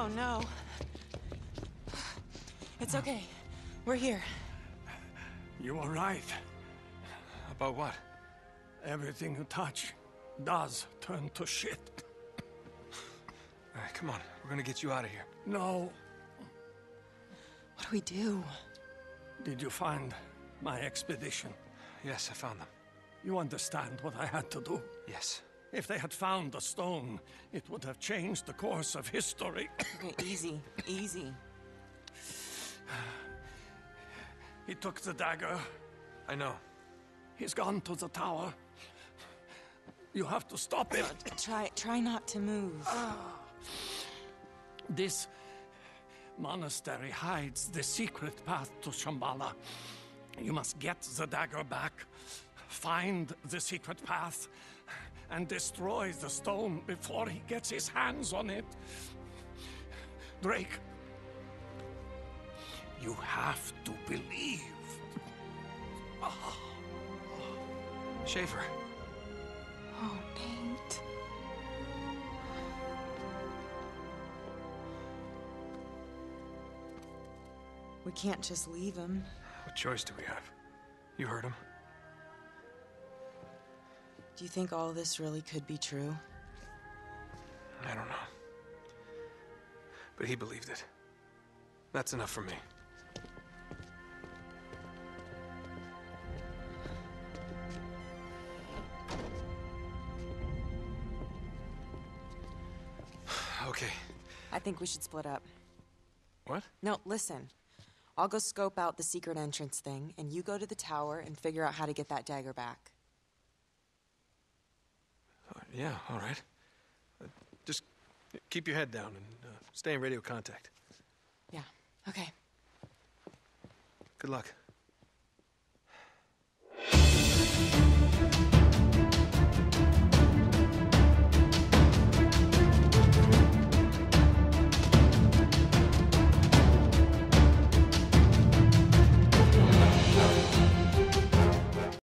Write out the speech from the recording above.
Oh no. It's okay. We're here. You were right. About what? Everything you touch does turn to shit. All right, come on. We're gonna get you out of here. No. What do we do? Did you find my expedition? Yes, I found them. You understand what I had to do? Yes. If they had found the stone, it would have changed the course of history. Okay, easy, easy. he took the dagger. I know. He's gone to the tower. You have to stop it. Try, try not to move. Ah. This monastery hides the secret path to Shambhala. You must get the dagger back, find the secret path, and destroys the stone before he gets his hands on it. Drake, you have to believe. Schafer. Oh, Nate. We can't just leave him. What choice do we have? You heard him. Do you think all this really could be true? I don't know. But he believed it. That's enough for me. okay. I think we should split up. What? No, listen. I'll go scope out the secret entrance thing, and you go to the tower and figure out how to get that dagger back. Yeah, all right. Uh, just keep your head down and uh, stay in radio contact. Yeah, okay. Good luck.